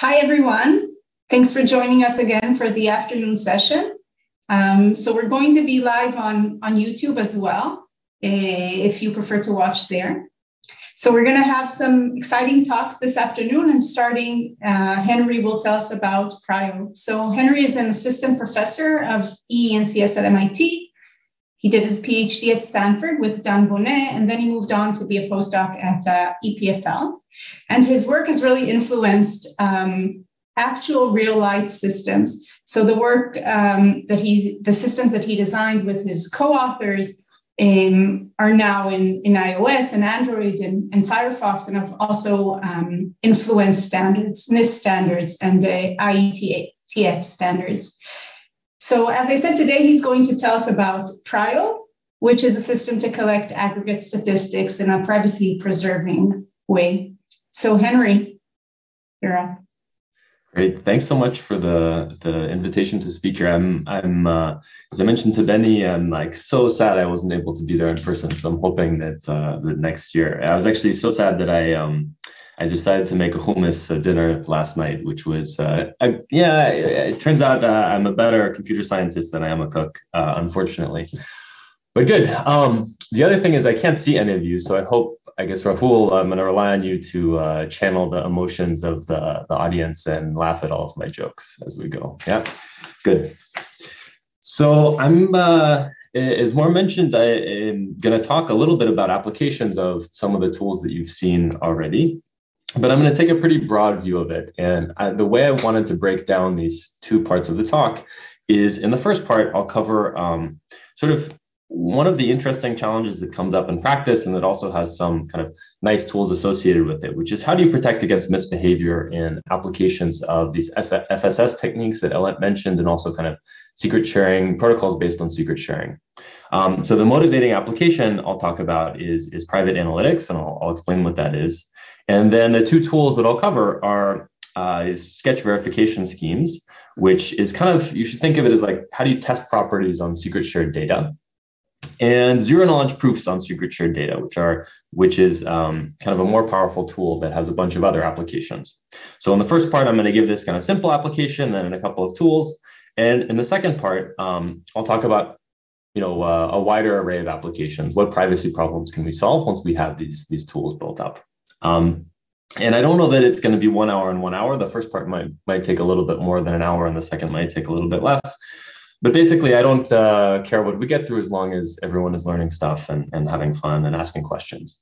Hi, everyone. Thanks for joining us again for the afternoon session. Um, so we're going to be live on, on YouTube as well, uh, if you prefer to watch there. So we're going to have some exciting talks this afternoon, and starting, uh, Henry will tell us about Prio. So Henry is an assistant professor of E and CS at MIT. He did his PhD at Stanford with Dan Boneh, and then he moved on to be a postdoc at uh, EPFL. And his work has really influenced um, actual real life systems. So the work um, that he's, the systems that he designed with his co-authors um, are now in, in iOS and Android and, and Firefox and have also um, influenced standards, NIST standards and the IETF standards. So as I said today, he's going to tell us about Prio, which is a system to collect aggregate statistics in a privacy preserving way. So, Henry, you're up. Great. Thanks so much for the the invitation to speak here. I'm I'm uh, as I mentioned to Benny, I'm like so sad I wasn't able to be there in person. So I'm hoping that uh, that next year. I was actually so sad that I um I decided to make a hummus uh, dinner last night, which was uh, I, yeah. It, it, turns out uh, I'm a better computer scientist than I am a cook, uh, unfortunately. But good. Um, the other thing is I can't see any of you, so I hope I guess Rahul, I'm going to rely on you to uh, channel the emotions of the, the audience and laugh at all of my jokes as we go. Yeah, good. So I'm, uh, as more mentioned, I am going to talk a little bit about applications of some of the tools that you've seen already, but I'm going to take a pretty broad view of it. And I, the way I wanted to break down these two parts of the talk is in the first part, I'll cover um, sort of one of the interesting challenges that comes up in practice and that also has some kind of nice tools associated with it, which is how do you protect against misbehavior in applications of these FSS techniques that Ellen mentioned and also kind of secret sharing protocols based on secret sharing. Um, so the motivating application I'll talk about is, is private analytics, and I'll, I'll explain what that is. And then the two tools that I'll cover are uh, is sketch verification schemes, which is kind of, you should think of it as like, how do you test properties on secret shared data? and zero knowledge proofs on secret shared data, which are which is um, kind of a more powerful tool that has a bunch of other applications. So in the first part, I'm going to give this kind of simple application, then in a couple of tools, and in the second part, um, I'll talk about you know uh, a wider array of applications. What privacy problems can we solve once we have these these tools built up? Um, and I don't know that it's going to be one hour and one hour. The first part might might take a little bit more than an hour, and the second might take a little bit less but basically, I don't uh, care what we get through as long as everyone is learning stuff and, and having fun and asking questions.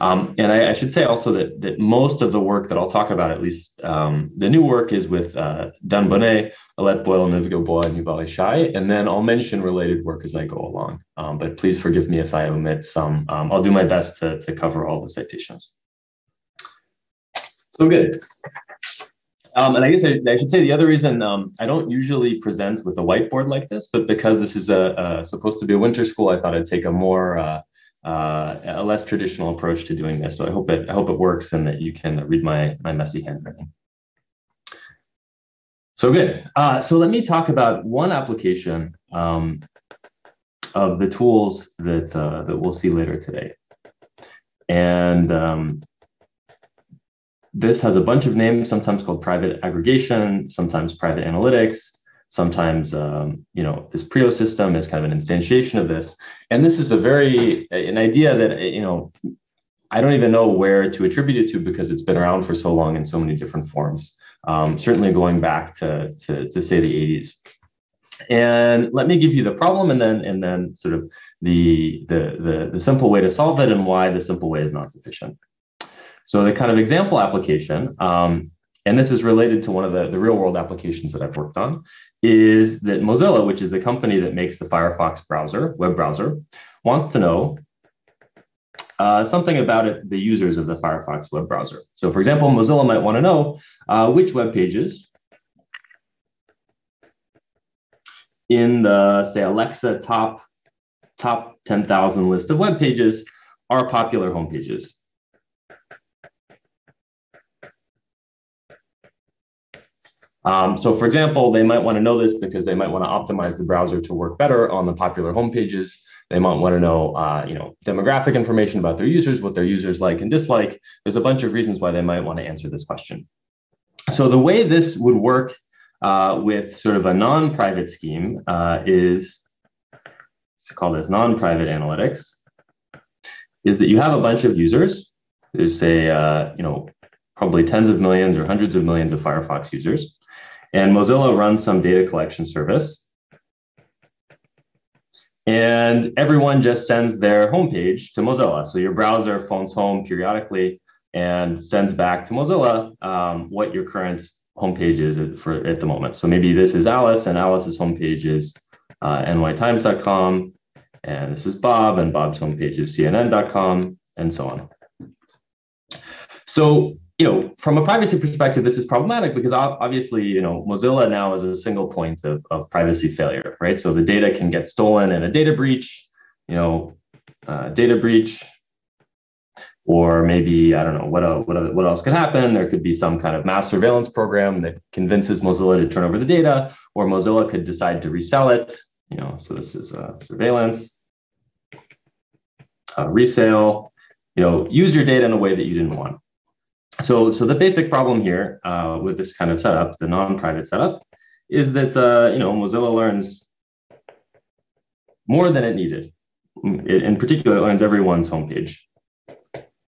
Um, and I, I, should say also that, that most of the work that I'll talk about, at least um, the new work, is with uh, Dan Boneh, Elette Boyle, Niv Gilboa, and Yuval Ishai. And then I'll mention related work as I go along. Um, but please forgive me if I omit some. Um, I'll do my best to, to cover all the citations. So good. Um, and I guess I, I, should say the other reason um, I don't usually present with a whiteboard like this, but because this is a, a supposed to be a winter school, I thought I'd take a more uh, uh, a less traditional approach to doing this. So I hope it I hope it works and that you can read my my messy handwriting. So good. Uh, so let me talk about one application um, of the tools that uh, that we'll see later today. And um, this has a bunch of names, sometimes called private aggregation, sometimes private analytics, sometimes um, you know this Prio system is kind of an instantiation of this. And this is a very an idea that you know I don't even know where to attribute it to because it's been around for so long in so many different forms. Um, certainly going back to, to, to say the 80s. And let me give you the problem and then and then sort of the, the the the simple way to solve it and why the simple way is not sufficient. So the kind of example application, um, and this is related to one of the, the real world applications that I've worked on, is that Mozilla, which is the company that makes the Firefox browser, web browser, wants to know uh, something about it, the users of the Firefox web browser. So for example, Mozilla might want to know uh, which web pages in the, say, Alexa top, top 10,000 list of web pages are popular home Um, so for example, they might want to know this because they might want to optimize the browser to work better on the popular home pages. They might want to know, uh, you know, demographic information about their users, what their users like and dislike. There's a bunch of reasons why they might want to answer this question. so the way this would work uh, with sort of a non-private scheme uh, is it's called as non-private analytics is that you have a bunch of users there's say uh, you know probably tens of millions or hundreds of millions of firefox users and mozilla runs some data collection service and everyone just sends their homepage to mozilla so your browser phones home periodically and sends back to mozilla um, what your current homepage is for at the moment. So maybe this is Alice, and Alice's homepage is uh, nytimes.com, and this is Bob, and Bob's homepage is cnn.com, and so on. So you know, from a privacy perspective, this is problematic because obviously, you know, Mozilla now is a single point of, of privacy failure, right? So the data can get stolen in a data breach, you know, uh, data breach, or maybe I don't know what what what else could happen. There could be some kind of mass surveillance program that convinces Mozilla to turn over the data, or Mozilla could decide to resell it. You know, so this is uh, surveillance, uh, resale. You know, use your data in a way that you didn't want. So, so the basic problem here uh, with this kind of setup, the non-private setup, is that uh, you know Mozilla learns more than it needed. It, in particular, it learns everyone's homepage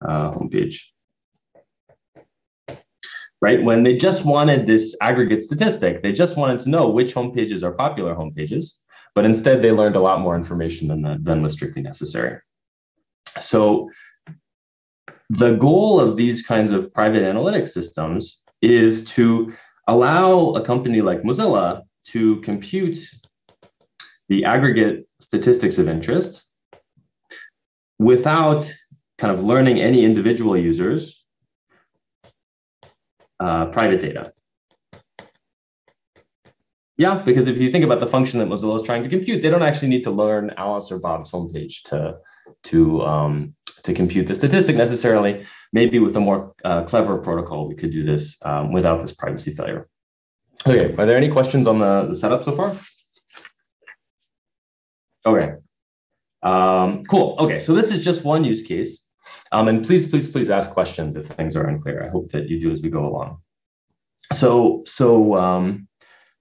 uh, homepage. Right? When they just wanted this aggregate statistic, they just wanted to know which homepages are popular homepages, but instead they learned a lot more information than, the, than was strictly necessary. So the goal of these kinds of private analytic systems is to allow a company like Mozilla to compute the aggregate statistics of interest without kind of learning any individual users uh, private data. Yeah, because if you think about the function that Mozilla is trying to compute, they don't actually need to learn Alice or Bob's homepage to to um, to compute the statistic necessarily. Maybe with a more uh, clever protocol, we could do this um, without this privacy failure. Okay, are there any questions on the, the setup so far? Okay, um, cool. Okay, so this is just one use case. Um, and please, please, please ask questions if things are unclear. I hope that you do as we go along. So, so um,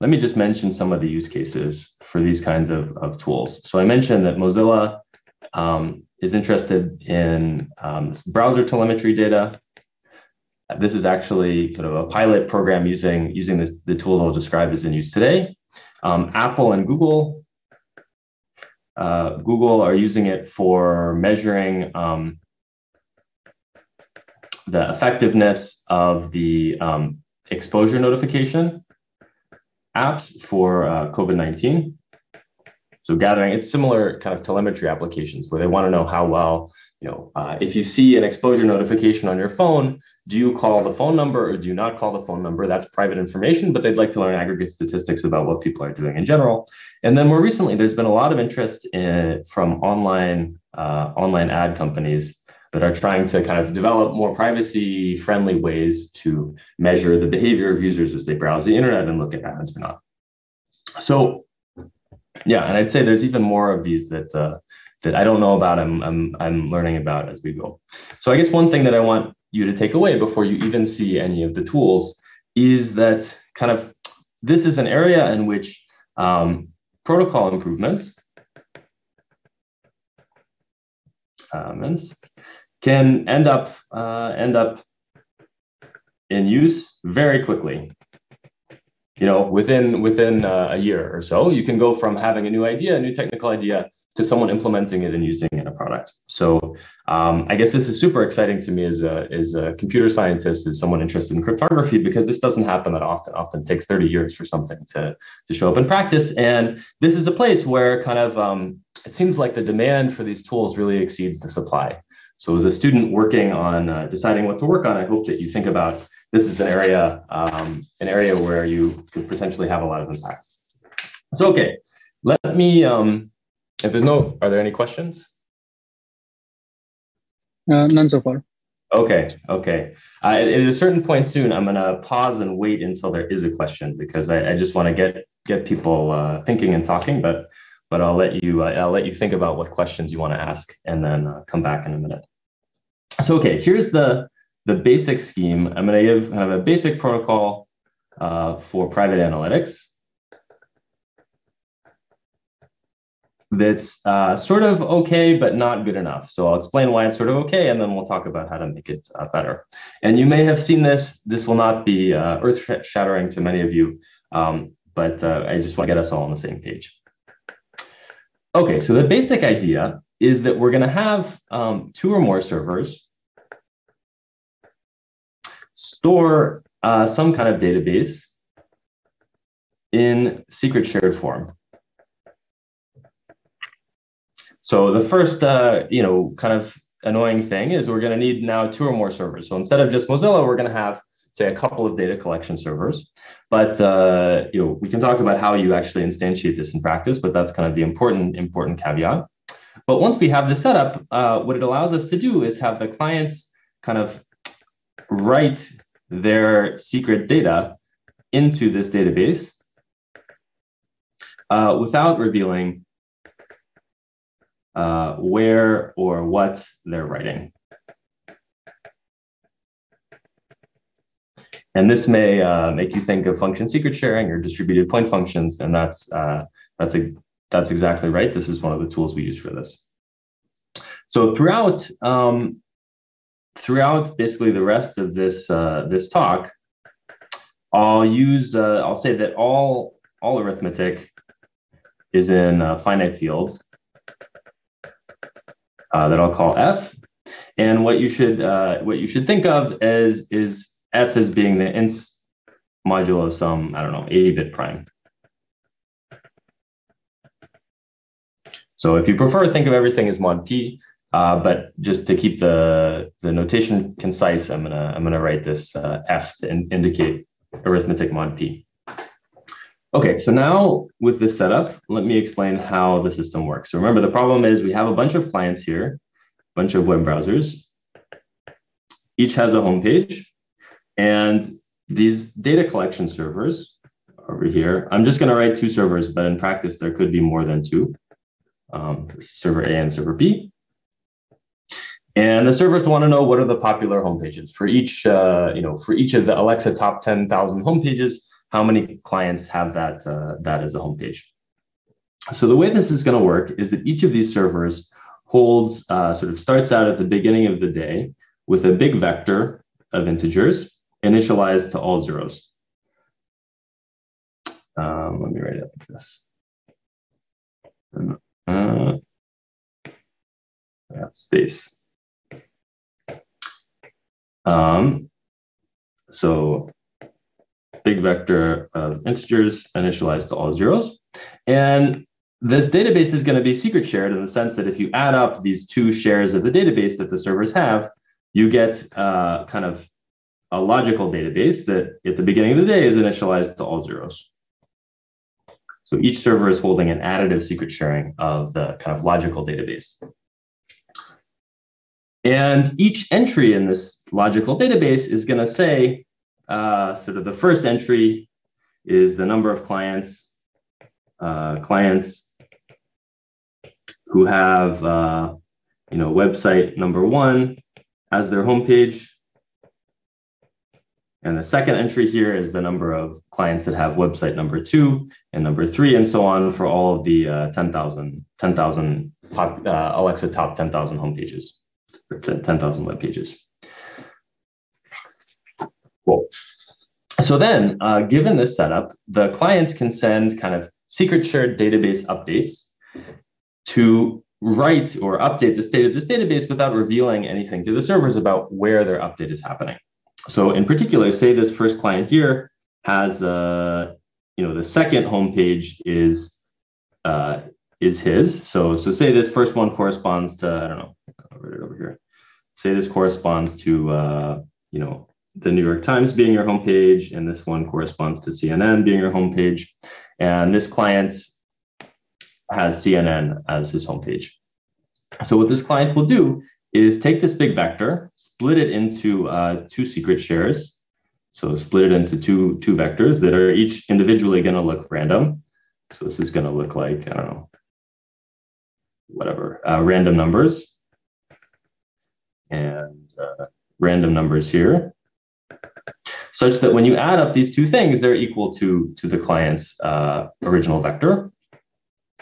let me just mention some of the use cases for these kinds of, of tools. So I mentioned that Mozilla um, is interested in um, browser telemetry data. This is actually sort of a pilot program using, using this, the tools I'll describe is in use today. Um, Apple and Google uh, Google are using it for measuring um, the effectiveness of the um, exposure notification apps for uh, COVID-19. So gathering, it's similar kind of telemetry applications where they want to know how well, you know, uh, if you see an exposure notification on your phone, do you call the phone number or do you not call the phone number? That's private information, but they'd like to learn aggregate statistics about what people are doing in general. And then more recently, there's been a lot of interest in, from online uh, online ad companies that are trying to kind of develop more privacy friendly ways to measure the behavior of users as they browse the internet and look at ads or not. So yeah, and I'd say there's even more of these that uh, that I don't know about. I'm, I'm I'm learning about as we go. So I guess one thing that I want you to take away before you even see any of the tools is that kind of this is an area in which um, protocol improvements can end up uh, end up in use very quickly. You know, within within uh, a year or so, you can go from having a new idea, a new technical idea, to someone implementing it and using it in a product. So um, I guess this is super exciting to me as a, as a computer scientist, as someone interested in cryptography, because this doesn't happen that often. Often takes 30 years for something to, to show up in practice. And this is a place where kind of um, it seems like the demand for these tools really exceeds the supply. So as a student working on uh, deciding what to work on, I hope that you think about this is an area, um, an area where you could potentially have a lot of impact. So, okay, let me, um, if there's no, are there any questions? Uh, none so far. Okay, okay. Uh, at, at, a certain point soon, I'm gonna pause and wait until there is a question because I, I just want to get get people uh, thinking and talking. But but I'll let you uh, I'll let you think about what questions you want to ask and then uh, come back in a minute. So okay, here's the the basic scheme. I'm going to give kind of a basic protocol uh, for private analytics. That's uh, sort of okay, but not good enough. So I'll explain why it's sort of okay, and then we'll talk about how to make it uh, better. And you may have seen this. This will not be uh, earth-shattering to many of you, um, but uh, I just want to get us all on the same page. Okay, so the basic idea is that we're going to have um, two or more servers store uh, some kind of database in secret shared form. So the first, uh, you know, kind of annoying thing is we're going to need now two or more servers. So instead of just Mozilla, we're going to have, say, a couple of data collection servers. But uh, you know, we can talk about how you actually instantiate this in practice. But that's kind of the important, important caveat. But once we have this set up, uh, what it allows us to do is have the clients kind of write their secret data into this database uh, without revealing uh, where or what they're writing. And this may uh, make you think of function secret sharing or distributed point functions, and that's uh, that's a that's exactly right. This is one of the tools we use for this. So throughout um, throughout basically the rest of this uh, this talk, I'll use uh, I'll say that all all arithmetic is in a finite field uh, that I'll call f, and what you should uh, what you should think of as is f as being the ints modulo of some I don't know 80 bit prime. So if you prefer, to think of everything as mod p. Uh, but just to keep the the notation concise, I'm gonna I'm gonna write this uh, f to in, indicate arithmetic mod p. Okay, so now with this setup, let me explain how the system works. So remember, the problem is we have a bunch of clients here, a bunch of web browsers. Each has a home page, and these data collection servers over here. I'm just going to write two servers, but in practice, there could be more than two. Um, server A and server B. And the servers want to know what are the popular homepages for each, uh, you know, for each of the Alexa top 10,000 homepages, how many clients have that, uh, that as a homepage. So the way this is going to work is that each of these servers holds, uh, sort of starts out at the beginning of the day with a big vector of integers initialized to all zeros. Um, let me write it like this. Uh, space. Um, so big vector of integers initialized to all zeros. And this database is going to be secret shared in the sense that if you add up these two shares of the database that the servers have, you get uh, kind of a logical database that at the beginning of the day is initialized to all zeros. So each server is holding an additive secret sharing of the kind of logical database. And each entry in this logical database is going to say, uh, sort of the first entry is the number of clients, uh, clients who have, uh, you know, website number one as their homepage. And the second entry here is the number of clients that have website number two and number three, and so on for all of the uh, 10,000 10, uh, Alexa top 10,000 homepages. 10,000 web pages. Cool. So then, uh, given this setup, the clients can send kind of secret shared database updates to write or update the state of this database without revealing anything to the servers about where their update is happening. So in particular, say this first client here has, uh, you know, the second homepage is uh, is his. So so say this first one corresponds to I don't know, It over here say this corresponds to, uh, you know, the New York Times being your homepage, and this one corresponds to CNN being your homepage. And this client has CNN as his homepage. So what this client will do is take this big vector, split it into uh, two secret shares. So split it into two, two vectors that are each individually going to look random. So this is going to look like, I don't know, whatever, uh, random numbers and uh, random numbers here, such that when you add up these two things, they're equal to, to the client's uh, original vector.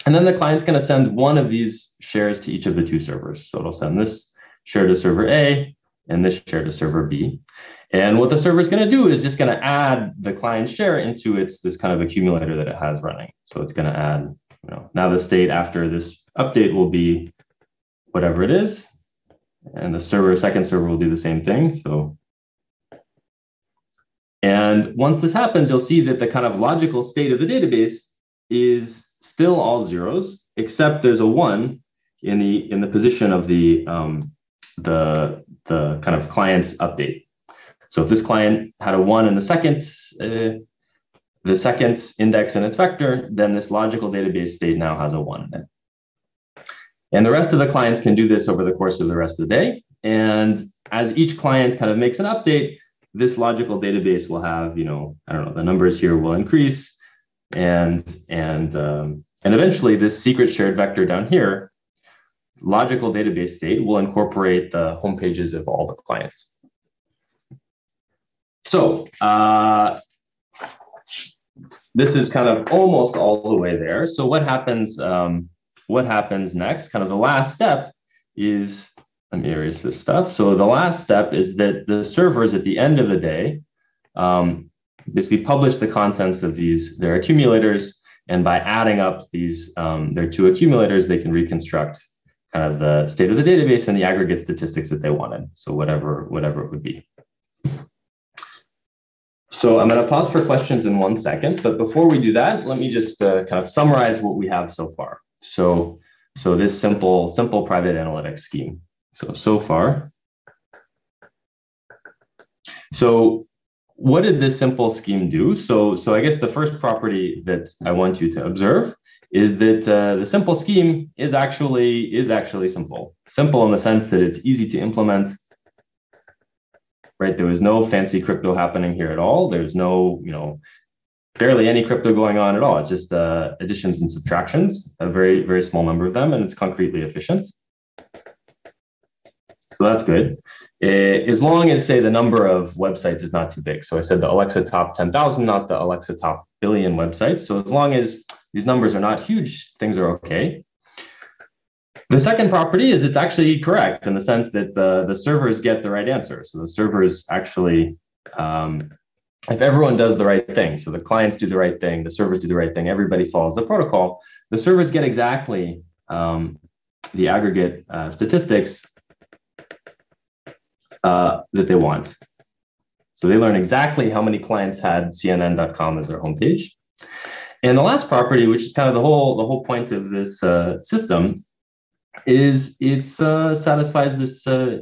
And then the client's going to send one of these shares to each of the two servers. So it'll send this share to server A and this share to server B. And what the server is going to do is just going to add the client share into its this kind of accumulator that it has running. So it's going to add, you know, now the state after this update will be whatever it is. And the server, second server will do the same thing. So, and once this happens, you'll see that the kind of logical state of the database is still all zeros, except there's a one in the in the position of the um, the the kind of client's update. So if this client had a one in the second, uh, the second index in its vector, then this logical database state now has a one in it. And the rest of the clients can do this over the course of the rest of the day. And as each client kind of makes an update, this logical database will have, you know, I don't know, the numbers here will increase, and and um, and eventually this secret shared vector down here, logical database state will incorporate the home pages of all the clients. So uh, this is kind of almost all the way there. So what happens? Um, what happens next? Kind of the last step is let me erase this stuff. So the last step is that the servers at the end of the day um, basically publish the contents of these their accumulators, and by adding up these um, their two accumulators, they can reconstruct kind of the state of the database and the aggregate statistics that they wanted. So whatever whatever it would be. So I'm going to pause for questions in one second, but before we do that, let me just uh, kind of summarize what we have so far. So, so this simple, simple private analytics scheme. So, so far. So what did this simple scheme do? So, so I guess the first property that I want you to observe is that uh, the simple scheme is actually is actually simple. Simple in the sense that it's easy to implement right? There was no fancy crypto happening here at all. There's no, you know, barely any crypto going on at all. It's just uh, additions and subtractions, a very, very small number of them, and it's concretely efficient. So that's good. Eh, as long as, say, the number of websites is not too big. So I said the Alexa top 10,000, not the Alexa top billion websites. So as long as these numbers are not huge, things are okay. The second property is it's actually correct in the sense that the, the servers get the right answer. So the servers actually, um, if everyone does the right thing, so the clients do the right thing, the servers do the right thing, everybody follows the protocol, the servers get exactly um, the aggregate uh, statistics uh, that they want. So they learn exactly how many clients had CNN.com as their homepage. And the last property, which is kind of the whole the whole point of this uh, system, is it uh, satisfies this uh,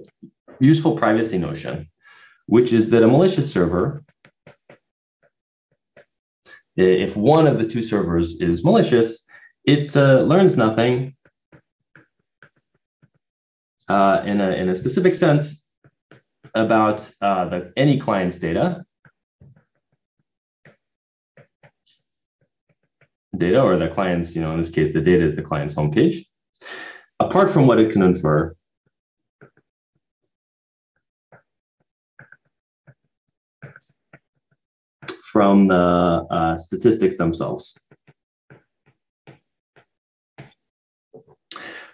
useful privacy notion, which is that a malicious server, if one of the two servers is malicious, it uh, learns nothing uh, in, a, in a specific sense about uh, the, any client's data, data or the client's, you know, in this case, the data is the client's homepage. Apart from what it can infer, from the uh, statistics themselves.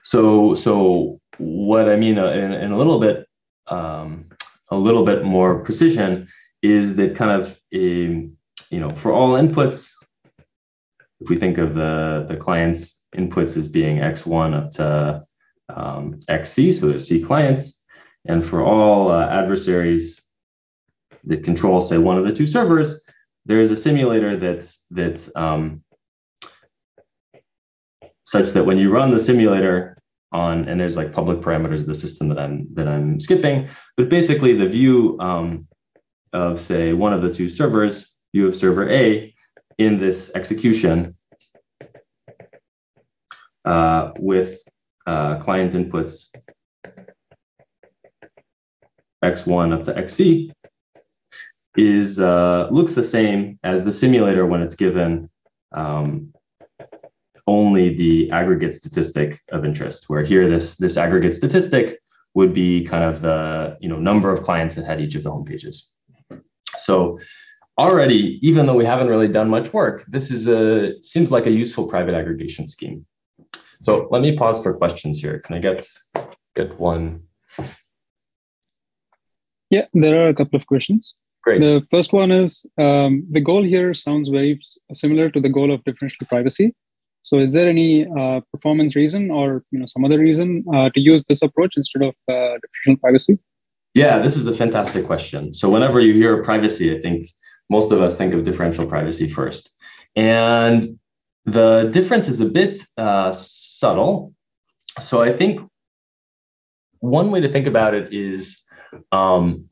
So, so what I mean uh, in, in, a little bit, um, a little bit more precision is that kind of, a, you know, for all inputs, if we think of the, the client's inputs as being X1 up to um, XC, so there's C clients. And for all uh, adversaries that control, say, one of the two servers, there is a simulator that's, that's um, such that when you run the simulator on, and there's like public parameters of the system that I'm, that I'm skipping, but basically the view um, of, say, one of the two servers, view of server A in this execution uh, with uh, client inputs x1 up to xc is uh, looks the same as the simulator when it's given um, only the aggregate statistic of interest, where here this, this aggregate statistic would be kind of the you know number of clients that had each of the home pages. So already, even though we haven't really done much work, this is a seems like a useful private aggregation scheme. So let me pause for questions here. Can I get get one? Yeah, there are a couple of questions. Great. The first one is um, the goal here sounds very similar to the goal of differential privacy. So, is there any uh, performance reason or you know some other reason uh, to use this approach instead of uh, differential privacy? Yeah, this is a fantastic question. So, whenever you hear privacy, I think most of us think of differential privacy first, and the difference is a bit uh, subtle. So, I think one way to think about it is um,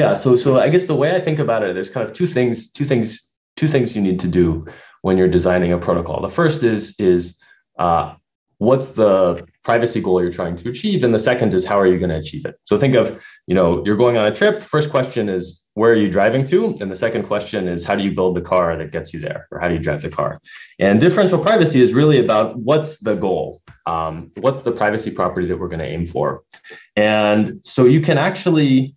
yeah so so i guess the way i think about it there's kind of two things two things two things you need to do when you're designing a protocol. The first is is uh, what's the privacy goal you're trying to achieve? And the second is how are you going to achieve it? So think of you know you're going on a trip. First question is where are you driving to? And the second question is how do you build the car that gets you there? Or how do you drive the car? And differential privacy is really about what's the goal? Um, what's the privacy property that we're going to aim for? And so you can actually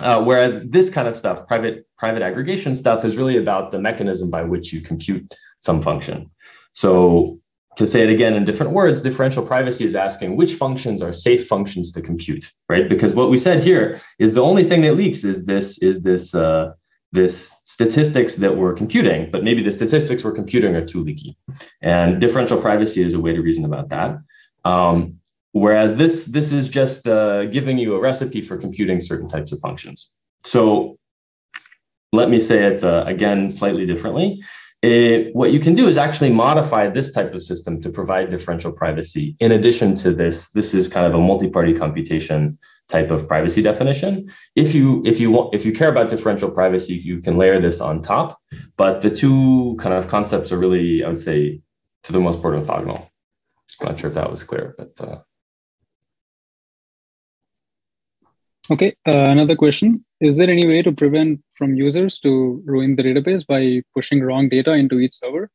uh, whereas this kind of stuff, private private aggregation stuff, is really about the mechanism by which you compute some function. So to say it again in different words, differential privacy is asking which functions are safe functions to compute, right? Because what we said here is the only thing that leaks is this is this uh, this statistics that we're computing, but maybe the statistics we're computing are too leaky. And differential privacy is a way to reason about that. Um, Whereas this, this is just uh, giving you a recipe for computing certain types of functions. So let me say it uh, again slightly differently. It, what you can do is actually modify this type of system to provide differential privacy. In addition to this, this is kind of a multi-party computation type of privacy definition. If you if you want if you care about differential privacy, you can layer this on top. But the two kind of concepts are really, I would say, to the most part orthogonal. I'm not sure if that was clear, but uh, Okay, uh, another question. Is there any way to prevent from users to ruin the database by pushing wrong data into each server?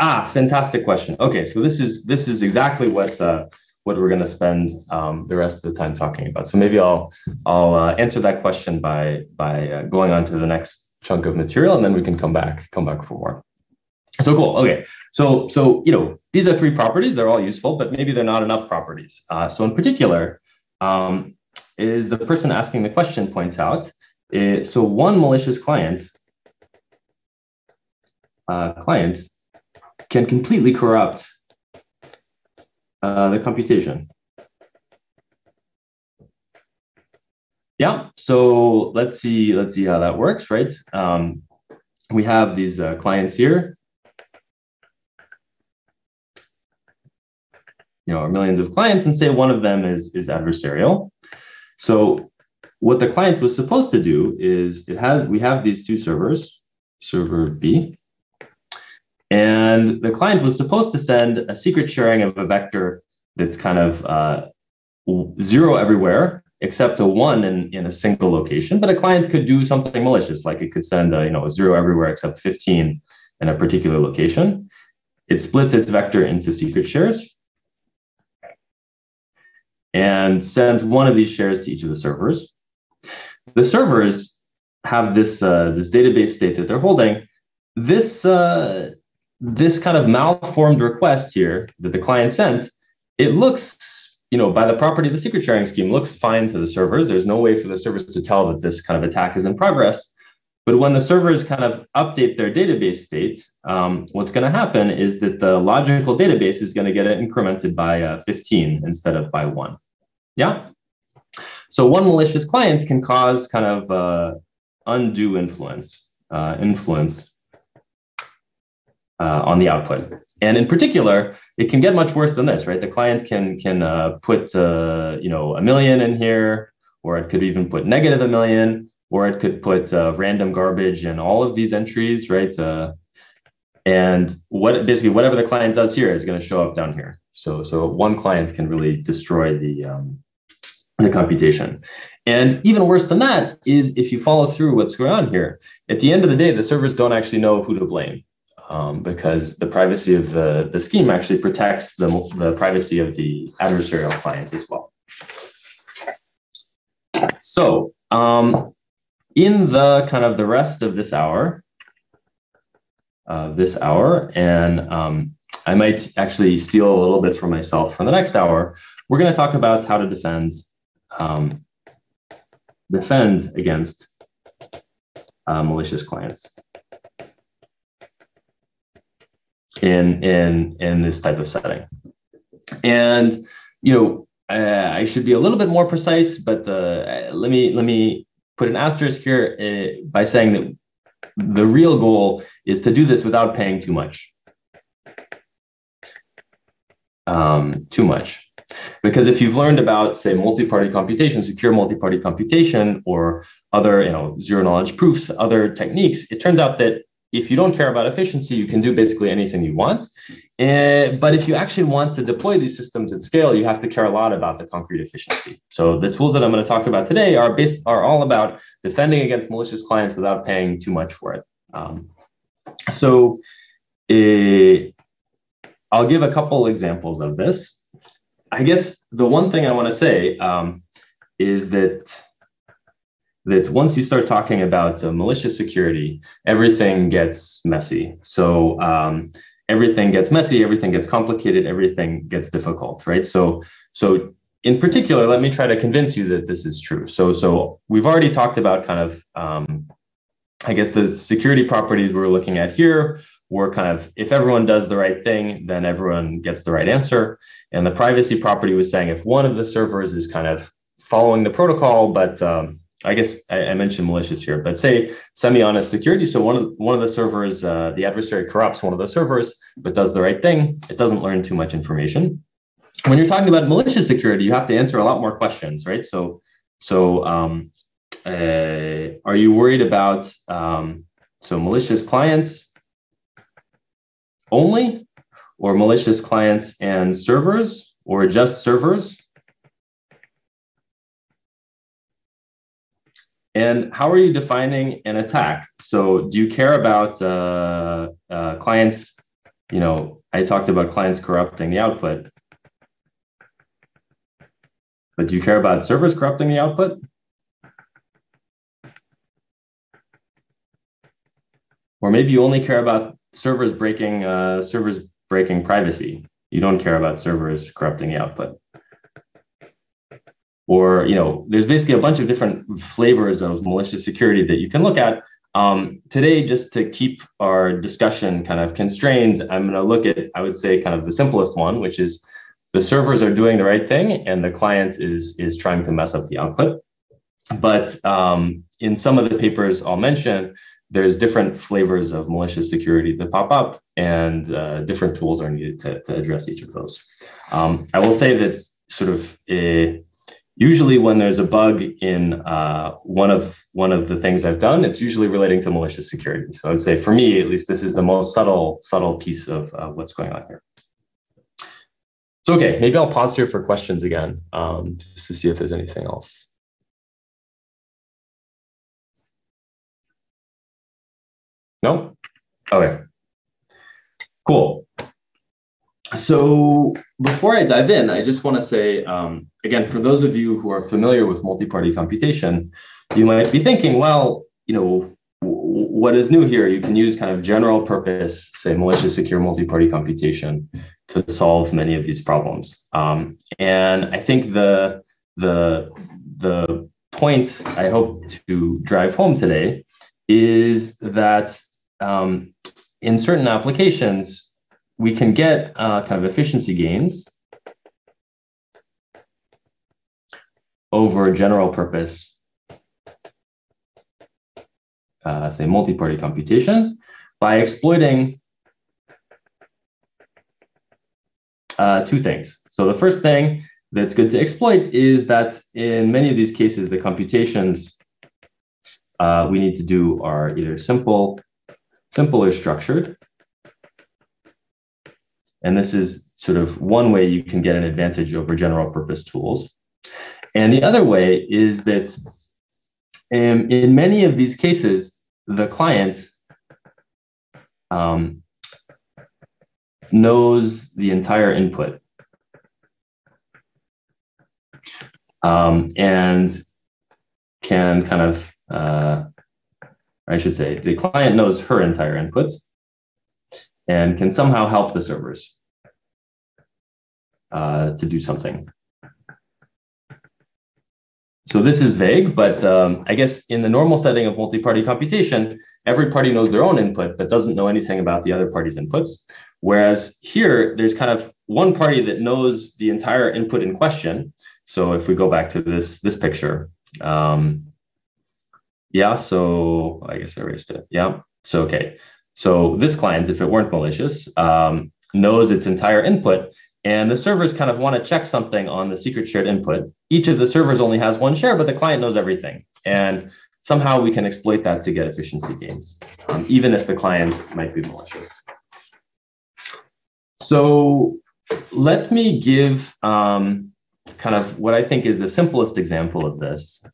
Ah, fantastic question. Okay, so this is this is exactly what uh, what we're going to spend um, the rest of the time talking about. So maybe I'll I'll uh, answer that question by by uh, going on to the next chunk of material, and then we can come back come back for more. So cool. Okay. So so you know these are three properties. They're all useful, but maybe they're not enough properties. Uh, so in particular, um, is the person asking the question points out. It, so one malicious client uh, client can completely corrupt uh, the computation. Yeah, so let's see, let's see how that works, right? Um, we have these uh, clients here. You know, millions of clients, and say one of them is, is adversarial. So what the client was supposed to do is it has, we have these two servers, server B, and the client was supposed to send a secret sharing of a vector that's kind of uh, zero everywhere except a one in, in a single location. But a client could do something malicious, like it could send a, you know, a zero everywhere except 15 in a particular location. It splits its vector into secret shares and sends one of these shares to each of the servers. The servers have this, uh, this database state that they're holding. This, uh, this kind of malformed request here that the client sent, it looks, you know, by the property of the secret sharing scheme, looks fine to the servers. There's no way for the servers to tell that this kind of attack is in progress. But when the servers kind of update their database state, um, what's going to happen is that the logical database is going to get incremented by uh, 15 instead of by one. Yeah. So one malicious client can cause kind of uh, undue influence, uh, influence uh, on the output. And in particular, it can get much worse than this, right? The client can can uh, put uh, you know a million in here, or it could even put negative a million, or it could put uh, random garbage in all of these entries, right? And what basically whatever the client does here is going to show up down here. So so one client can really destroy the um, the computation. And even worse than that is if you follow through what's going on here. At the end of the day, the servers don't actually know who to blame. um, because the privacy of the, the scheme actually protects the, the privacy of the adversarial clients as well. So um, in the kind of the rest of this hour, uh, this hour, and um, I might actually steal a little bit for myself from the next hour. We're going to talk about how to defend um, defend against uh, malicious clients in in in this type of setting. And you know, uh, I should be a little bit more precise, but uh, let me let me put an asterisk here uh, by saying that the real goal is to do this without paying too much. Um, too much. Because if you've learned about, say, multi-party computation, secure multi-party computation, or other, you know, zero knowledge proofs, other techniques, it turns out that if you don't care about efficiency, you can do basically anything you want. Uh, but if you actually want to deploy these systems at scale, you have to care a lot about the concrete efficiency. So the tools that I'm going to talk about today are based are all about defending against malicious clients without paying too much for it. Um, so uh, I'll give a couple examples of this. I guess the one thing I want to say um, is that that once you start talking about uh, malicious security, everything gets messy. So um, everything gets messy, everything gets complicated, everything gets difficult, right? So, so in particular, let me try to convince you that this is true. So, so we've already talked about kind of, um, I guess the security properties we're looking at here were kind of if everyone does the right thing, then everyone gets the right answer. And the privacy property was saying if one of the servers is kind of following the protocol, but um, I guess I, I, mentioned malicious here, but say semi-honest security. So one of one of the servers, uh, the adversary corrupts one of the servers, but does the right thing. It doesn't learn too much information. When you're talking about malicious security, you have to answer a lot more questions, right? So, so um, uh, are you worried about um, so malicious clients only, or malicious clients and servers, or just servers? And how are you defining an attack? So do you care about uh, uh, clients? You know, I talked about clients corrupting the output. But do you care about servers corrupting the output? Or maybe you only care about servers breaking uh, servers breaking privacy. You don't care about servers corrupting the output. Or you know there's basically a bunch of different flavors of malicious security that you can look at. Um, today just to keep our discussion kind of constrained i'm going to look at i would say kind of the simplest one which is the servers are doing the right thing and the client is is trying to mess up the output. But um, in some of the papers i'll mention there's different flavors of malicious security that pop up and uh, different tools are needed to, to address each of those um, i will say that sort of a usually when there's a bug in uh, one of one of the things I've done, it's usually relating to malicious security. So I'd say for me, at least, this is the most subtle subtle piece of uh, what's going on here. So okay, maybe I'll pause here for questions again, um, just to see if there's anything else. No? Okay. Cool. So before I dive in, I just want to say, um, again, for those of you who are familiar with multi-party computation, you might be thinking, well, you know, what is new here? You can use kind of general purpose, say malicious secure multi-party computation to solve many of these problems. Um, and I think the, the, the point I hope to drive home today is that um, in certain applications, we can get uh, kind of efficiency gains over general purpose, uh, say multi-party computation by exploiting uh, two things. So the first thing that's good to exploit is that in many of these cases, the computations uh, we need to do are either simple, simple or structured. And this is sort of one way you can get an advantage over general purpose tools. And the other way is that um, in many of these cases, the client um, knows the entire input. Um, and can kind of, uh, I should say, the client knows her entire inputs and can somehow help the servers uh, to do something. So this is vague, but um, I guess in the normal setting of multi-party computation, every party knows their own input, but doesn't know anything about the other party's inputs. Whereas here, there's kind of one party that knows the entire input in question. So if we go back to this, this picture, um, yeah, so I guess I erased it. Yeah, so okay. So this client, if it weren't malicious, um, knows its entire input, and the servers kind of want to check something on the secret shared input. Each of the servers only has one share, but the client knows everything. And somehow we can exploit that to get efficiency gains, um, even if the client might be malicious. So let me give um, kind of what I think is the simplest example of this,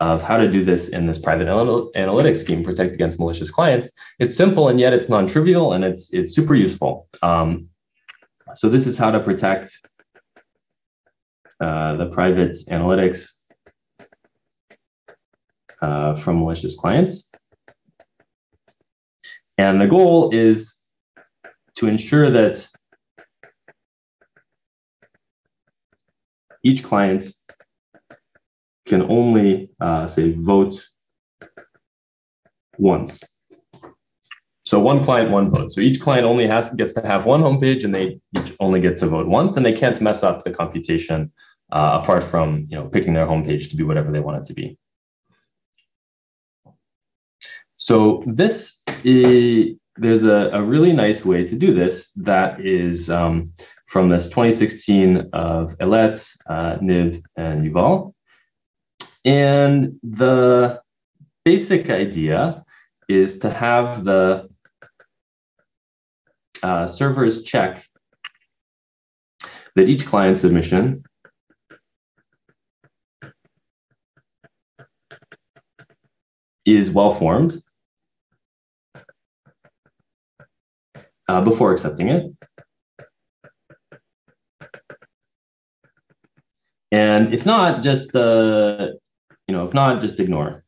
of how to do this in this private anal analytics scheme, protect against malicious clients. It's simple and yet it's non-trivial and it's, it's super useful. Um, so this is how to protect uh, the private analytics uh, from malicious clients. And the goal is to ensure that each client can only, uh, say, vote once. So one client, one vote. So each client only has gets to have one homepage, and they each only get to vote once, and they can't mess up the computation uh, apart from you know picking their homepage to be whatever they want it to be. So this is, there's a, a really nice way to do this that is um, from this 2016 of Elette, uh, Niv, and Yuval. And the basic idea is to have the uh, servers check that each client submission is well formed uh, before accepting it. And if not, just, uh, you know, if not, just ignore.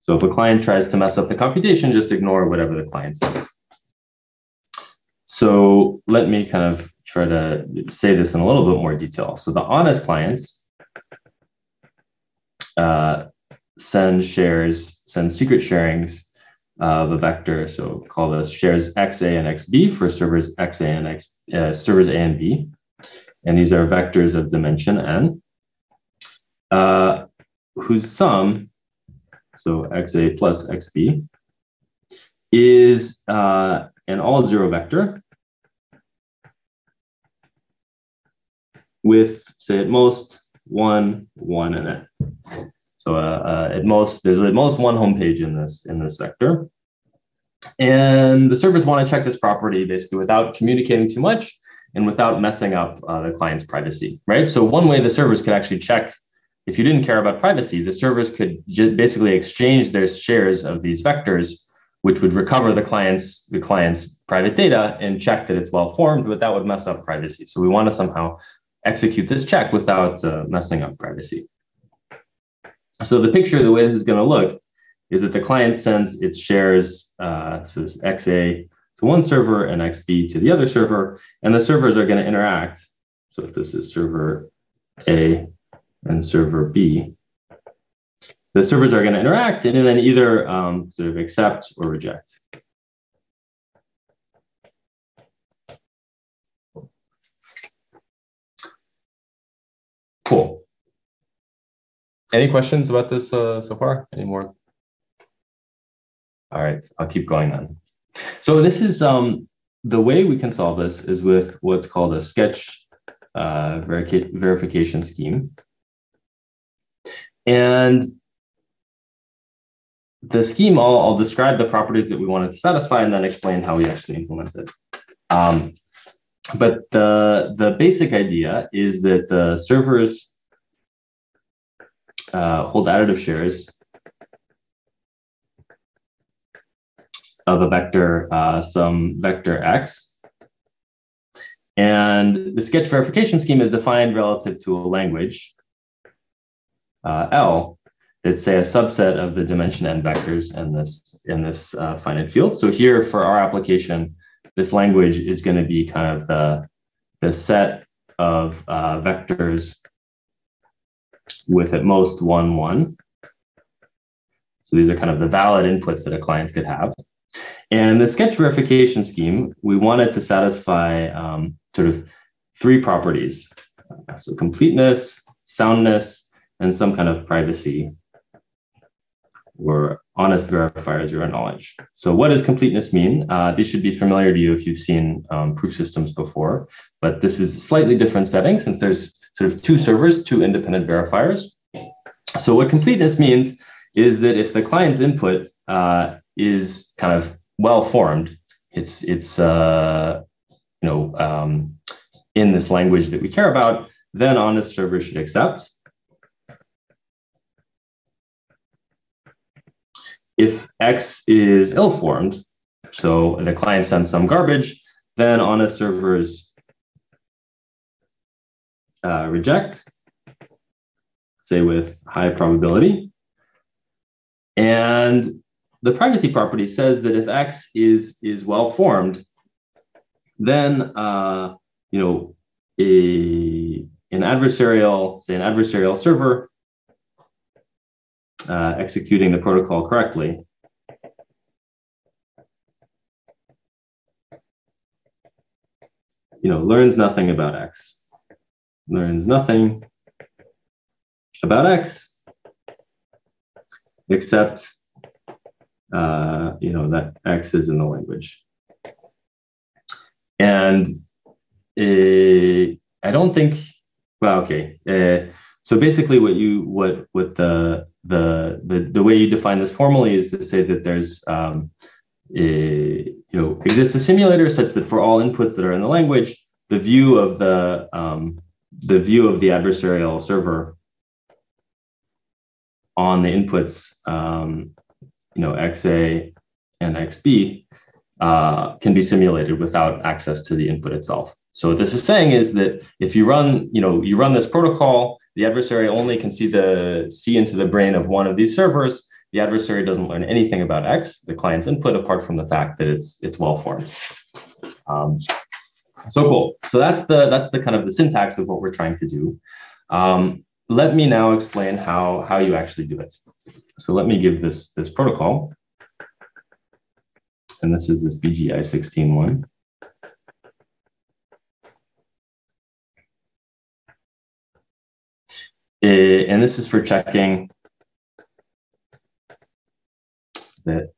So if a client tries to mess up the computation, just ignore whatever the client says. So let me kind of try to say this in a little bit more detail. So the honest clients uh, send shares, send secret sharings of a vector. So call this shares XA and XB for servers XA and X, uh, servers A and B. And these are vectors of dimension n, uh, whose sum, so XA plus XB, is uh, an all zero vector with, say, at most one, one in it. So uh, uh, at most, there's at most one home page in this in this vector. And the servers want to check this property basically without communicating too much and without messing up uh, the client's privacy, right? So one way the servers could actually check, if you didn't care about privacy, the servers could basically exchange their shares of these vectors, which would recover the client's the client's private data and check that it's well formed, but that would mess up privacy. So we want to somehow execute this check without uh, messing up privacy. So the picture, the way this is going to look, is that the client sends its shares, uh, so this XA to one server and XB to the other server, and the servers are going to interact. So if this is server A and server B, the servers are going to interact and then either um, sort of accept or reject. Cool. Any questions about this uh, so far? Any more? All right, I'll keep going then. So this is um, the way we can solve this is with what's called a sketch uh, verification scheme. And the scheme, I'll, I'll, describe the properties that we wanted to satisfy and then explain how we actually implement it. Um, but the, the basic idea is that the servers uh, hold additive shares of a vector, uh, some vector x. And the sketch verification scheme is defined relative to a language, uh, L, that's say a subset of the dimension n vectors in this, in this uh, finite field. So here for our application, this language is going to be kind of the, the set of uh, vectors with at most one, one. So these are kind of the valid inputs that a client could have. And the sketch verification scheme, we wanted to satisfy um, sort of three properties. So completeness, soundness, and some kind of privacy or honest verifier zero knowledge. So what does completeness mean? Uh, this should be familiar to you if you've seen um, proof systems before, but this is a slightly different setting since there's sort of two servers, two independent verifiers. So what completeness means is that if the client's input uh, is kind of well formed, it's it's uh, you know um, in this language that we care about, then honest server should accept. If X is ill-formed, so the client sends some garbage, then honest servers uh, reject, say with high probability. And the privacy property says that if X is, is well formed, then uh, you know a, an adversarial, say an adversarial server uh, executing the protocol correctly you know learns nothing about X learns nothing about X except uh, you know that X is in the language. And uh, I don't think well okay. Uh, so basically what you what what the the the the way you define this formally is to say that there's um, a, you know exists a simulator such that for all inputs that are in the language, the view of the um, the view of the adversarial server on the inputs, um, you know, XA and XB uh, can be simulated without access to the input itself. So what this is saying is that if you run, you know, you run this protocol, the adversary only can see the see into the brain of one of these servers. The adversary doesn't learn anything about X, the client's input, apart from the fact that it's it's well formed. Um, so cool. So that's the that's the kind of the syntax of what we're trying to do. Um, let me now explain how how you actually do it. So let me give this this protocol, and this is this BGI 16 one. Eh, and this is for checking that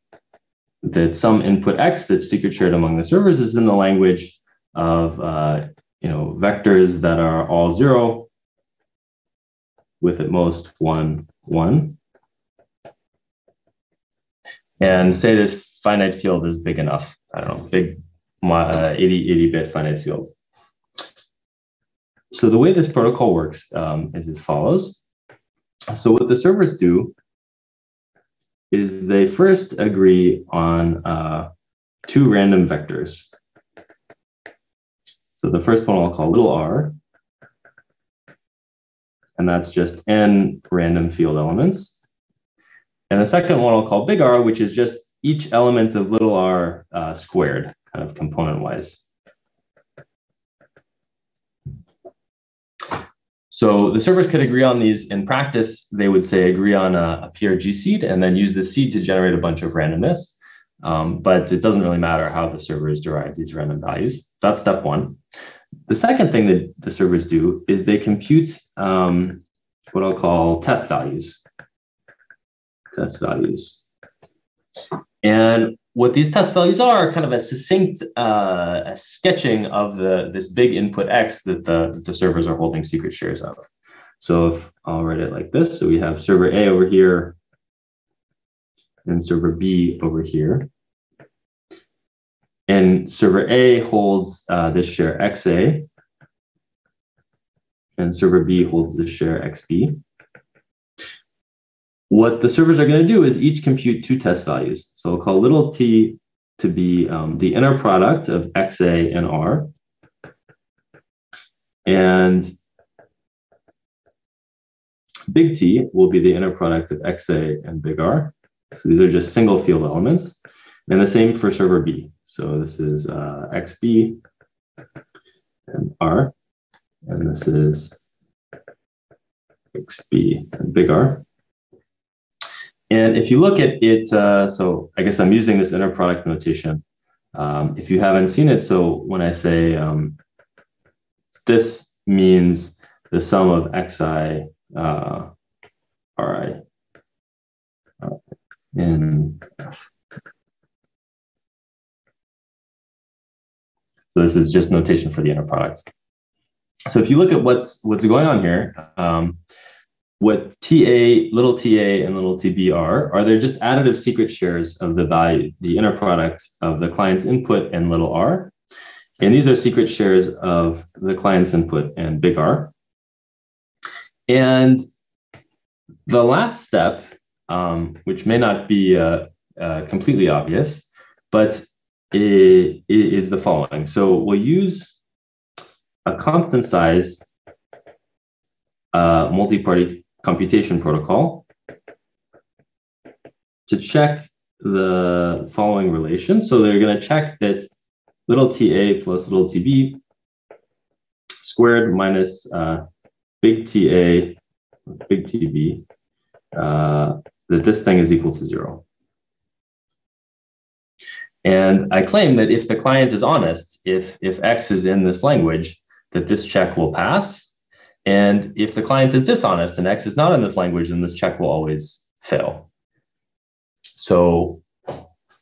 that some input X that's secret shared among the servers is in the language of uh, you know vectors that are all zero with at most one one. And say this finite field is big enough. I don't know big uh, 80 80 bit finite field so the way this protocol works um, is as follows so what the servers do is they first agree on uh, two random vectors so the first one I'll call little r, and that's just n random field elements. And the second one I'll call big R, which is just each element of little r uh, squared, kind of component-wise. So the servers could agree on these. In practice, they would say agree on a, a PRG seed and then use the seed to generate a bunch of randomness. Um, but it doesn't really matter how the servers derive these random values. That's step one. The second thing that the servers do is they compute um, what I'll call test values. Test values. And what these test values are, kind of a succinct uh, a sketching of the this big input X that the, that the servers are holding secret shares of. So if I'll write it like this, so we have server A over here and server B over here. And server A holds uh, this share XA, and server B holds this share XB. What the servers are going to do is each compute two test values. So I'll call little t to be um, the inner product of XA and R. And big T will be the inner product of XA and big R. So these are just single field elements. And the same for server B. So this is uh, XB and R. And this is XB and big R. And if you look at it, uh, so I guess I'm using this inner product notation. Um, if you haven't seen it, so when I say um, this means the sum of xi uh, ri uh, in f. So this is just notation for the inner product. So if you look at what's what's going on here, um, what TA, little ta, and little tb are, are they're just additive secret shares of the value, the inner product of the client's input and little r. And these are secret shares of the client's input and big R. And the last step, um, which may not be uh, uh, completely obvious, but it, it is the following. So we'll use a constant size uh, multi-party computation protocol to check the following relation. So they're going to check that little ta plus little tb squared minus uh, big ta big tb, uh, that this thing is equal to zero. And I claim that if the client is honest, if, if X is in this language, that this check will pass and if the client is dishonest and X is not in this language, then this check will always fail. So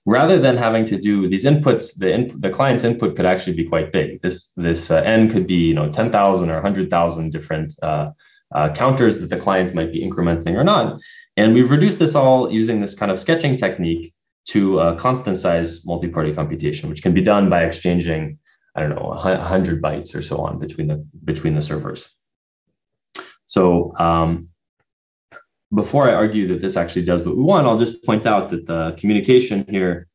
rather than having to do these inputs, the, in, the client's input could actually be quite big. This, this uh, N could be you know, 10,000 or 100,000 different uh, uh, counters that the client might be incrementing or not. And we've reduced this all using this kind of sketching technique to a constant size multi-party computation, which can be done by exchanging, I don't know, 100 bytes or so on between the, between the servers. So um, before I argue that this actually does what we want, I'll just point out that the communication here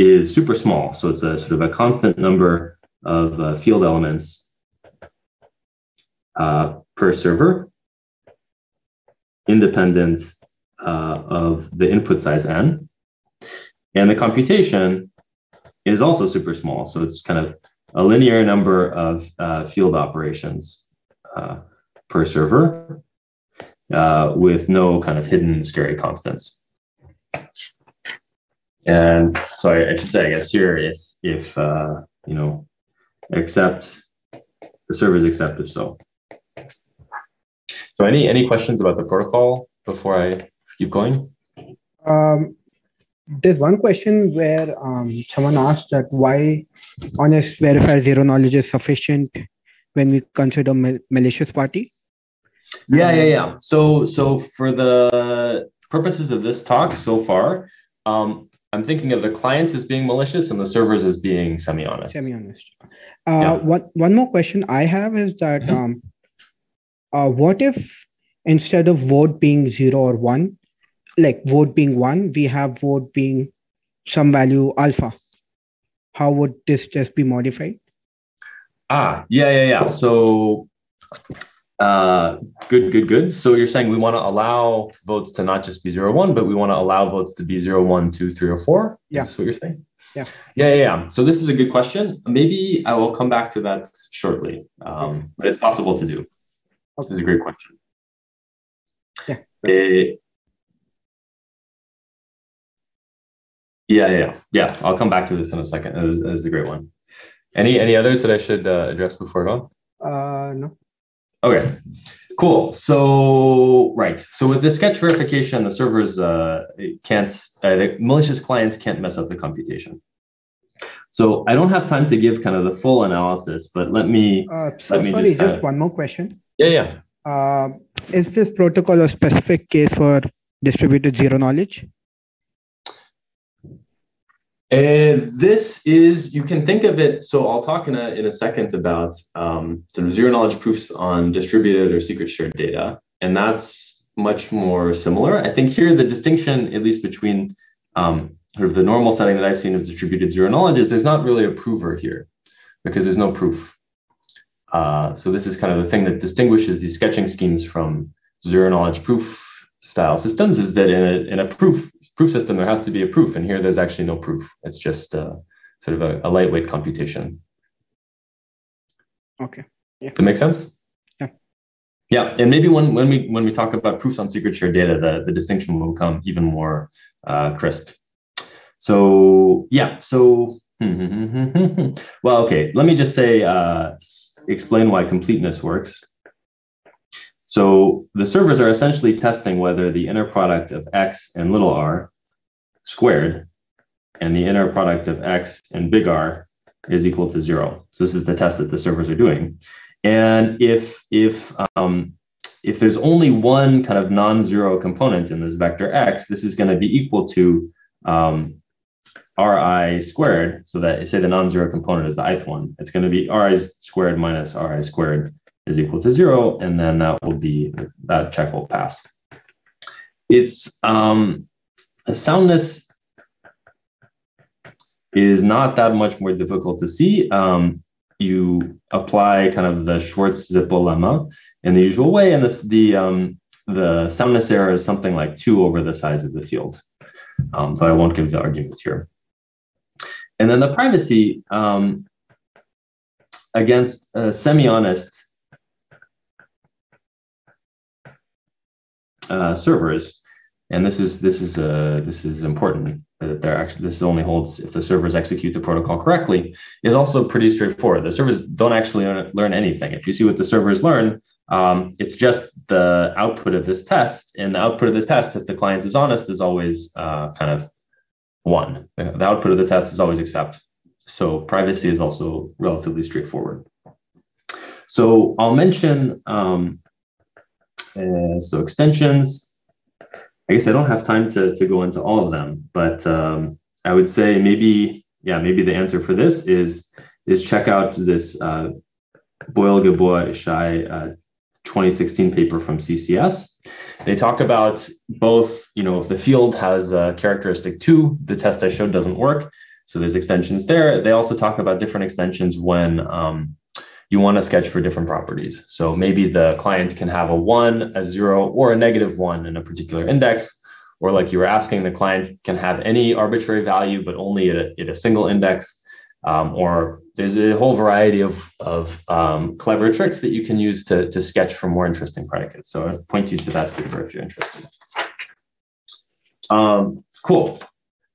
is super small. So it's a sort of a constant number of uh, field elements uh, per server, independent uh, of the input size n. And the computation is also super small. So it's kind of a linear number of uh, field operations uh, per server uh, with no kind of hidden scary constants. And so I, I should say, I guess here, if if uh, you know, accept the servers accept if so. So any any questions about the protocol before I keep going? Um, there's one question where um, someone asked that why honest verifier zero knowledge is sufficient when we consider mal malicious party. Yeah, yeah, yeah. So, so for the purposes of this talk so far, um, I'm thinking of the clients as being malicious and the servers as being semi-honest. Semi-honest. Uh, yeah. What one more question I have is that mm-hmm. um, uh, what if instead of vote being zero or one, like vote being one, we have vote being some value alpha? How would this just be modified? Ah, yeah, yeah, yeah. So uh, good, good, good. So you're saying we want to allow votes to not just be zero one, but we want to allow votes to be zero one, two, three, or four. Yeah. Is this what you're saying? Yeah. Yeah, yeah, yeah. So this is a good question. Maybe I will come back to that shortly, um, but it's possible to do. Okay. This is a great question. Yeah. Uh, yeah, yeah, yeah. I'll come back to this in a second. That is, a great one. Any any others that I should uh, address before going? Uh, no. Okay, cool. So, right. So with the sketch verification, the servers uh, can't, uh, the malicious clients can't mess up the computation. So I don't have time to give kind of the full analysis, but let me. Uh, so let me sorry, just, just one more question. Yeah, yeah. Uh, is this protocol a specific case for distributed zero knowledge? And this is, you can think of it, so I'll talk in a, in a second about um, sort of zero knowledge proofs on distributed or secret shared data. And that's much more similar. I think here the distinction, at least between um, sort of the normal setting that I've seen of distributed zero knowledge is there's not really a prover here because there's no proof. Uh, so this is kind of the thing that distinguishes these sketching schemes from zero knowledge proof style systems is that in a, in a proof proof system, there has to be a proof. And here there's actually no proof. It's just uh, sort of a, a lightweight computation. Okay. Yeah. Does that make sense? Yeah. Yeah. And maybe when, when we when we talk about proofs on secret shared data, the, the distinction will become even more uh, crisp. So yeah, so well, okay. Let me just say uh, explain why completeness works. So the servers are essentially testing whether the inner product of x and little r squared and the inner product of x and big R is equal to zero. So this is the test that the servers are doing. And if if um, if there's only one kind of non-zero component in this vector x, this is going to be equal to um, ri squared. So that say the non-zero component is the ith one. It's going to be ri squared minus ri squared is equal to zero, and then that will be that check will pass. It's um, soundness is not that much more difficult to see. Um, you apply kind of the Schwartz-Zippel lemma in the usual way, and this the um, the soundness error is something like two over the size of the field. Um, so I won't give the arguments here. And then the privacy um, against semi-honest uh, servers, and this is this is uh, this is important that they're actually this only holds if the servers execute the protocol correctly is also pretty straightforward. The servers don't actually learn anything. If you see what the servers learn, um, it's just the output of this test, and the output of this test, if the client is honest, is always uh, kind of one. The output of the test is always accept. So privacy is also relatively straightforward. So I'll mention um, uh, so extensions, I guess I don't have time to, to go into all of them, but um, I would say maybe, yeah, maybe the answer for this is, is check out this uh, Boyle, Gilboa, Ishai uh, 2016 paper from CCS. They talk about both, you know, if the field has a characteristic two, the test I showed doesn't work. So there's extensions there. They also talk about different extensions when um, you want to sketch for different properties. So maybe the client can have a one, a zero, or a negative one in a particular index. Or like you were asking, the client can have any arbitrary value, but only at a, at a single index. Um, or there's a whole variety of, of um, clever tricks that you can use to, to sketch for more interesting predicates. So I'll point you to that paper if you're interested. Um, cool.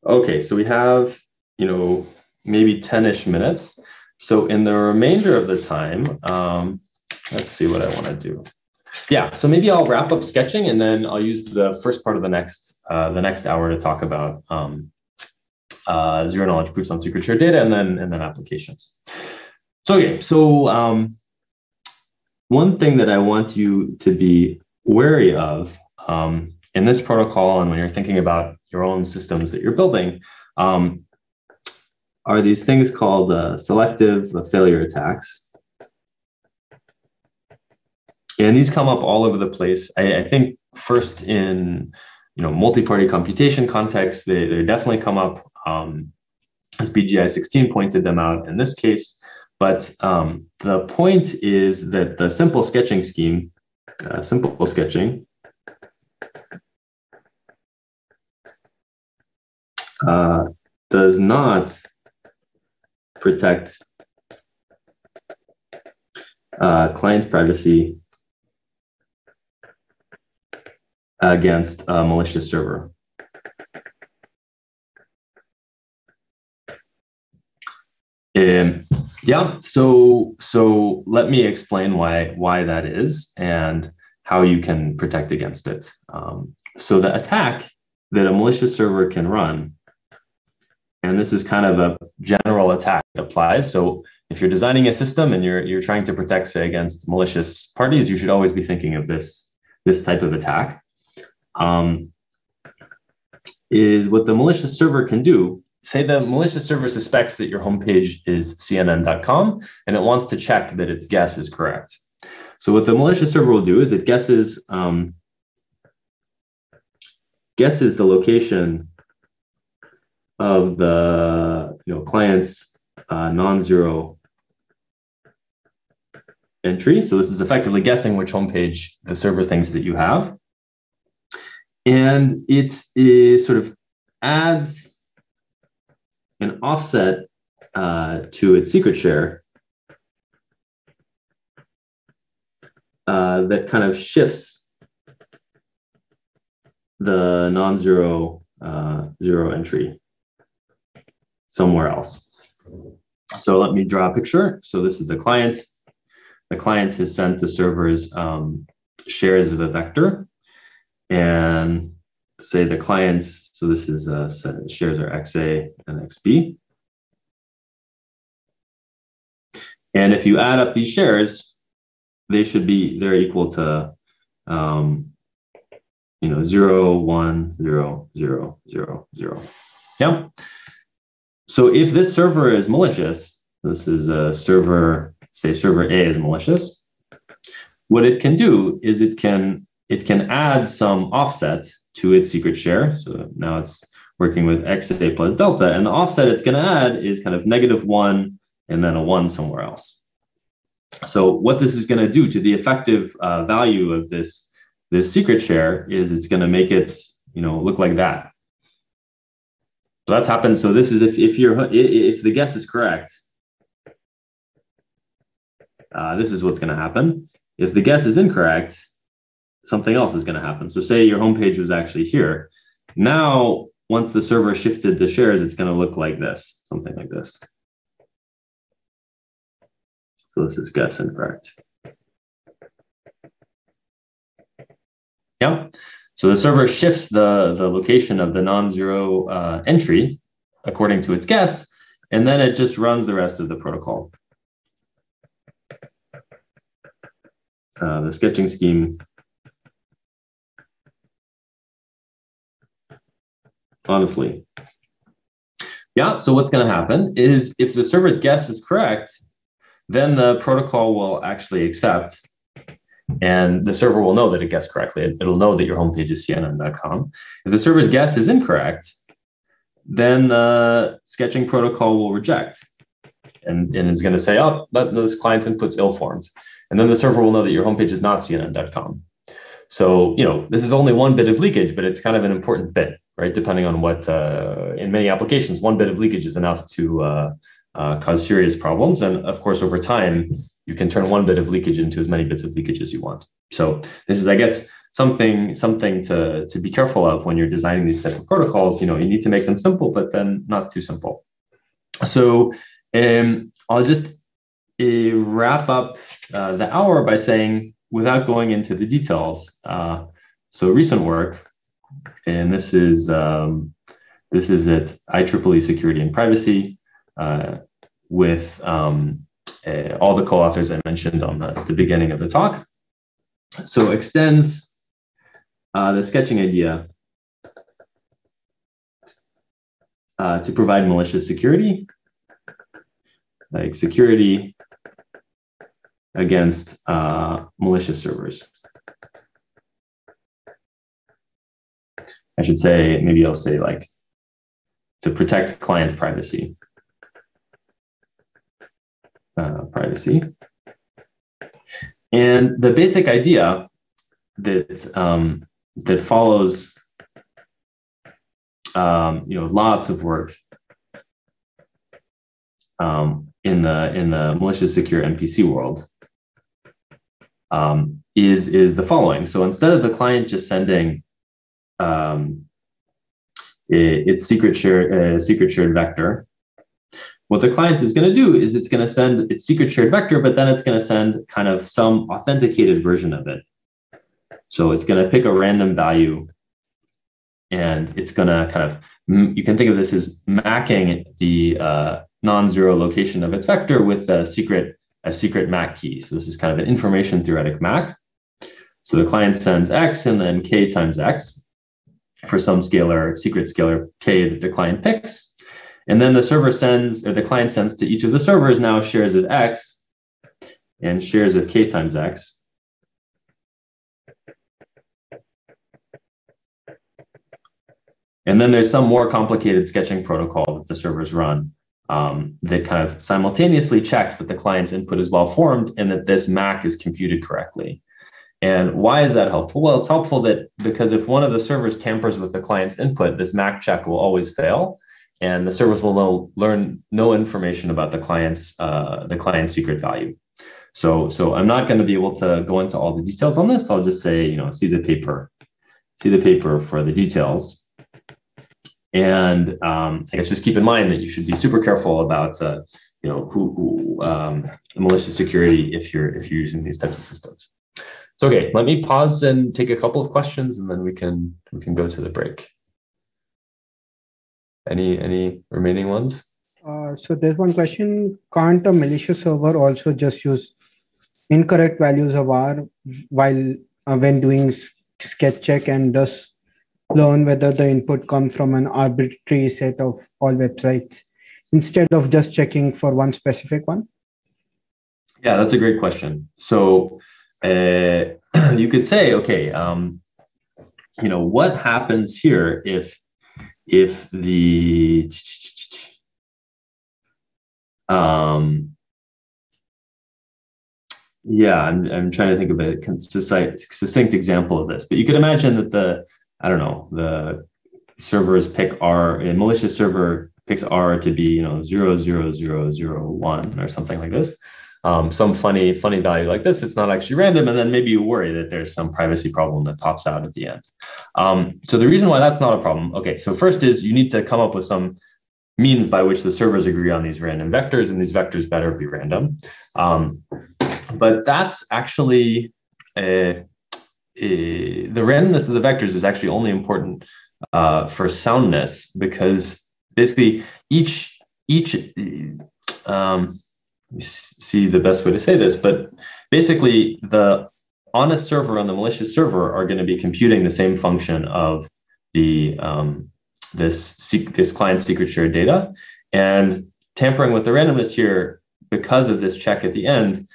Okay, so we have, you know, maybe 10-ish minutes. So in the remainder of the time, um, let's see what I want to do. Yeah, so maybe I'll wrap up sketching and then I'll use the first part of the next uh, the next hour to talk about um, uh, zero knowledge proofs on secret shared data and then and then applications. So okay, so um, one thing that I want you to be wary of um, in this protocol and when you're thinking about your own systems that you're building um, are these things called uh, selective failure attacks. And these come up all over the place. I, I think first in you know multi-party computation context, they, they definitely come up um, as BGI 16 pointed them out in this case. But um, the point is that the simple sketching scheme, uh, simple sketching, uh, does not protect uh, client privacy against a malicious server. Um, yeah, so so let me explain why why that is and how you can protect against it. Um, so the attack that a malicious server can run and this is kind of a general attack applies. So if you're designing a system and you're you're trying to protect, say, against malicious parties, you should always be thinking of this this type of attack. Um, is what the malicious server can do. Say the malicious server suspects that your homepage is CNN.com and it wants to check that its guess is correct. So what the malicious server will do is it guesses um, guesses the location of the you know client's uh, non-zero entry. So this is effectively guessing which homepage the server thinks that you have. And it is sort of adds an offset uh, to its secret share uh, that kind of shifts the non-zero uh, zero entry somewhere else. So let me draw a picture. So this is the client. The client has sent the servers um, shares of a vector and say the clients, so this is uh, shares are XA and XB. And if you add up these shares, they should be, they're equal to, um, you know, zero, one, zero, zero, zero, zero. Yeah. So if this server is malicious, this is a server, say server A is malicious, what it can do is it can it can add some offset to its secret share. So now it's working with XA plus delta, and the offset it's going to add is kind of negative one and then a one somewhere else. So what this is going to do to the effective uh, value of this this secret share is it's going to make it you know look like that. So that's happened. So this is if if you're if the guess is correct, uh, this is what's going to happen. If the guess is incorrect, something else is going to happen. So say your homepage was actually here. Now, once the server shifted the shares, it's going to look like this, something like this. So this is guess incorrect. Yeah. So the server shifts the, the location of the non-zero uh, entry according to its guess, and then it just runs the rest of the protocol. Uh, the sketching scheme honestly. Yeah, so what's going to happen is if the server's guess is correct, then the protocol will actually accept and the server will know that it guessed correctly. It'll know that your homepage is cnn.com. If the server's guess is incorrect, then the sketching protocol will reject and, and is going to say, oh, but this client's input's ill-formed. And then the server will know that your homepage is not cnn.com. So, you know, this is only one bit of leakage, but it's kind of an important bit right? Depending on what, uh, in many applications, one bit of leakage is enough to uh, uh, cause serious problems. And of course, over time, you can turn one bit of leakage into as many bits of leakage as you want. So this is, I guess, something something to to be careful of when you're designing these type of protocols. You know, you need to make them simple, but then not too simple. So um, I'll just uh, wrap up uh, the hour by saying, without going into the details. Uh, so recent work and this is um, this is at IEEE Security and Privacy uh, with um, uh, all the co-authors I mentioned on the, the beginning of the talk. So extends uh, the sketching idea uh, to provide malicious security, like security against uh, malicious servers. I should say, maybe I'll say like to protect client privacy. Uh, privacy. And the basic idea that um, that follows, um, you know, lots of work um, in the in the malicious secure MPC world um, is is the following. So instead of the client just sending um, its secret share uh, secret shared vector. What the client is going to do is it's going to send its secret shared vector, but then it's going to send kind of some authenticated version of it. So it's going to pick a random value and it's going to kind of, you can think of this as macking the uh, non-zero location of its vector with a secret, a secret MAC key. So this is kind of an information theoretic MAC. So the client sends X and then K times X for some scalar, secret scalar k that the client picks. And then the server sends, or the client sends to each of the servers now shares of x and shares of k times x. And then there's some more complicated sketching protocol that the servers run um, that kind of simultaneously checks that the client's input is well formed and that this MAC is computed correctly. And why is that helpful? Well, it's helpful that because if one of the servers tampers with the client's input, this MAC check will always fail, and the service will know, learn no information about the client's uh, the client's secret value. So, so I'm not going to be able to go into all the details on this. I'll just say, you know, see the paper, see the paper for the details. And um, I guess just keep in mind that you should be super careful about, uh, you know, who, who um, malicious security if you're if you're using these types of systems. So okay, let me pause and take a couple of questions, and then we can we can go to the break. Any any remaining ones? Uh, so there's one question: Can't a malicious server also just use incorrect values of R while uh, when doing sketch check and thus learn whether the input comes from an arbitrary set of all websites instead of just checking for one specific one? Yeah, that's a great question. So uh, you could say, okay, um, you know, what happens here if if the um, yeah, I'm, I'm trying to think of a succinct example of this, but you could imagine that the, I don't know, the servers pick R, a malicious server picks R to be, you know, zero, zero, zero, zero, one or something like this. Um, some funny, funny value like this, it's not actually random. And then maybe you worry that there's some privacy problem that pops out at the end. Um, so the reason why that's not a problem, okay, so first is you need to come up with some means by which the servers agree on these random vectors, and these vectors better be random. Um, but that's actually a, a, the randomness of the vectors is actually only important uh, for soundness because basically each each um, see the best way to say this, but basically the honest server and the malicious server are going to be computing the same function of the um, this this client secret shared data, and tampering with the randomness here because of this check at the end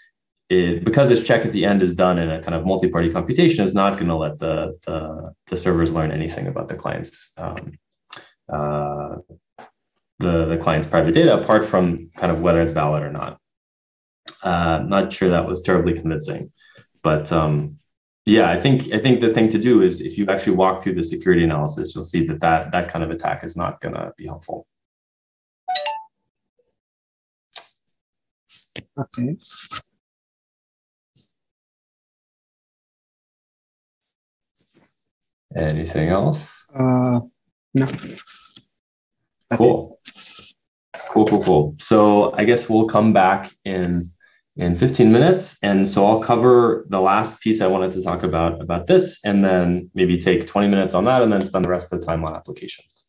it, because this check at the end is done in a kind of multi-party computation is not going to let the, the, the, servers learn anything about the client's um, uh, the, the client's private data apart from kind of whether it's valid or not. Uh, not sure that was terribly convincing, but um, yeah, I think I think the thing to do is if you actually walk through the security analysis, you'll see that that, that kind of attack is not going to be helpful. Okay. Anything else? Uh, no. Cool. Cool, cool, cool. So I guess we'll come back in in 15 minutes. And so I'll cover the last piece I wanted to talk about about this, and then maybe take 20 minutes on that, and then spend the rest of the time on applications.